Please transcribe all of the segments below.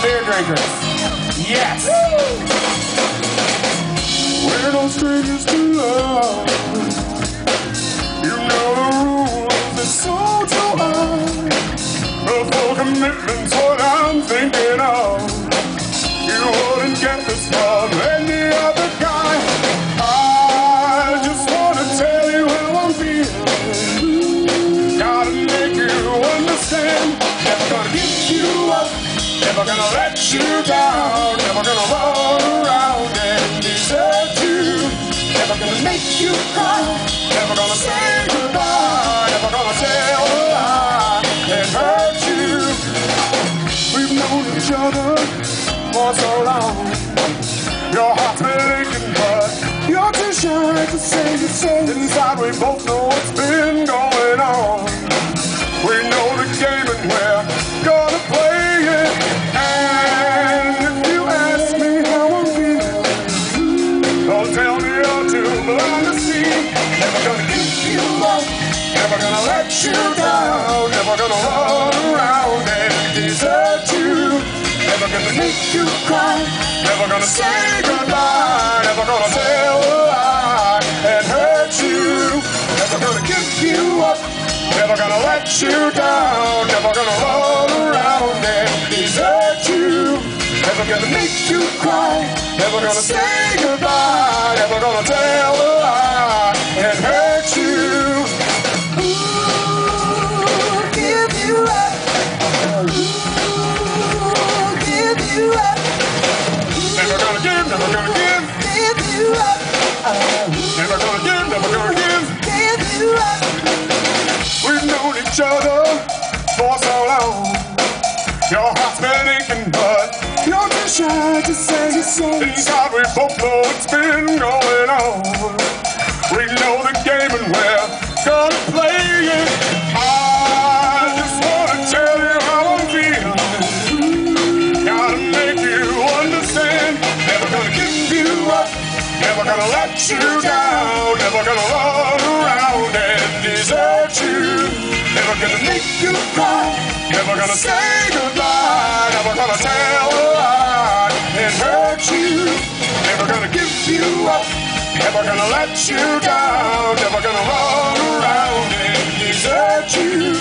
strangers. Yes. We're no strangers to love. You know the rules, it's so. A full commitment's what I'm thinking of. You wouldn't get this gonna let you down. Never gonna run around and desert you. Never gonna make you cry. Never gonna say goodbye. Never gonna tell a lie and hurt you. We've known each other for so long. Your heart's been aching, but you're too shy to say you say. Inside, we both know what's been going on. To see. Never gonna give you up, never gonna let you down, never gonna run around and desert you. Never gonna make you cry, never gonna say goodbye, never gonna tell a lie and hurt you. Never gonna give you up. Never gonna let you down, never gonna Never gonna make you cry, never gonna say goodbye, never gonna tell a lie been going on. We know the game and we're gonna play it. I just wanna tell you how I'm feeling. Gotta make you understand. Never gonna give you up. Never gonna let you down. Never gonna run around and desert you. Never gonna make you cry. Never gonna say goodbye. Never gonna tell a lie and hurt you. Never gonna give you up. Never gonna let you down. Never gonna run around and desert you.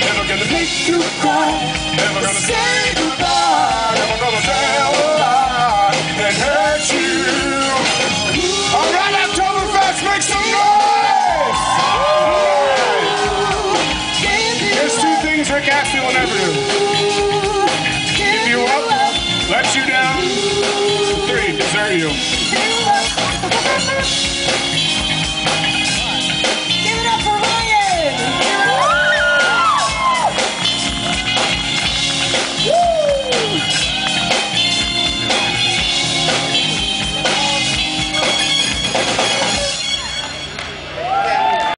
Never gonna make you cry. Never gonna say goodbye. Never gonna tell a lie and hurt you. All right, Oktoberfest, make some noise! There's two things Rick Astley will never do. Give you up, let you down. Three, desert you. Thank you.